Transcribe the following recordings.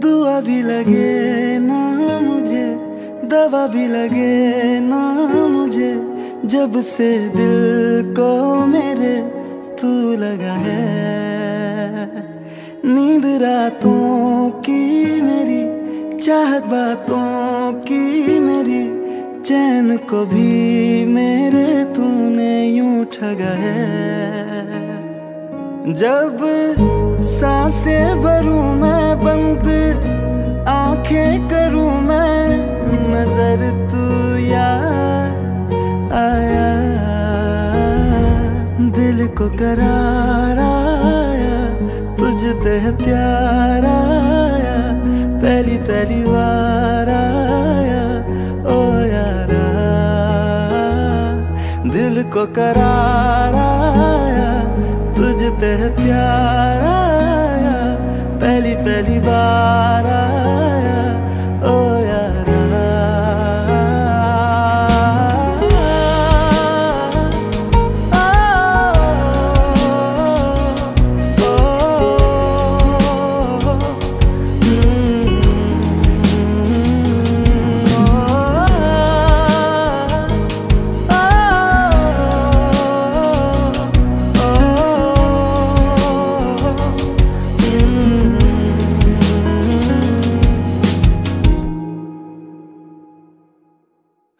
दुआ भी लगे ना मुझे, दवा भी लगे ना मुझे, जब से दिल को मेरे तू लगा है। नींद रातों की मेरी चाहत बातों की मेरी चैन को भी मेरे तूने यूँ ठगा है। जब साँसें भरूं मैं, बंद आँखें करूँ मैं, नज़र तू यार आया। दिल को करार तुझ पे प्यार पहली पहली बार दिल को कराराया तुझ पे प्यार आया पहली पहली बार आया।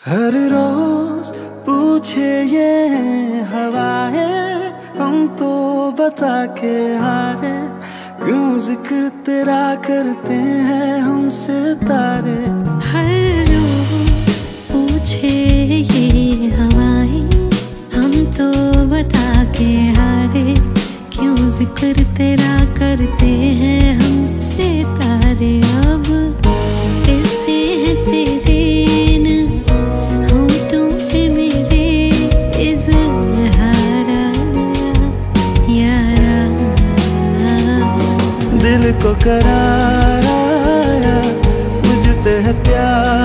हर रोज पूछे ये हवाएँ, हम तो बता के हारे। क्यों ज़िक्र तेरा करते हैं हमसे तारे? हर रोज पूछे ये हवाएँ, हम तो बता के हारे। क्यों ज़िक्र तेरा करते हैं हमसे तारे? अब कैसे हैं तेरे दिल को करारा मुझते है प्यार।